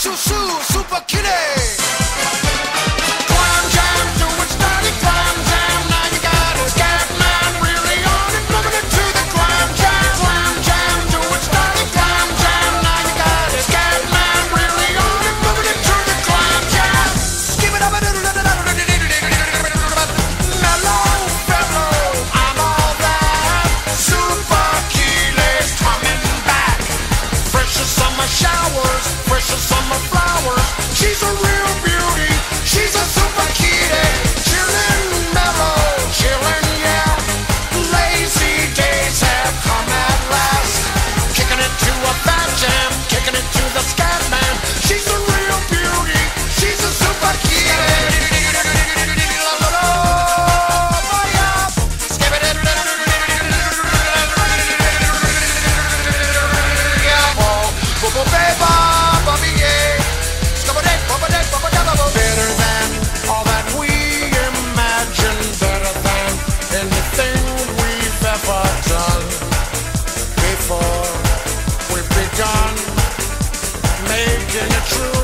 Shoo shoo, super kitty. we've ever done before we begun making it true.